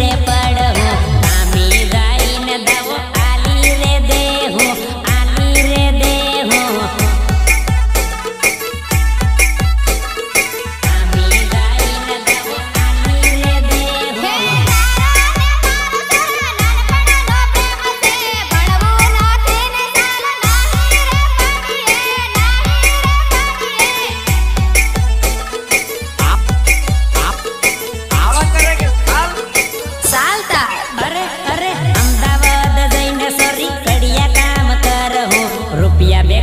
Yeah. Copia de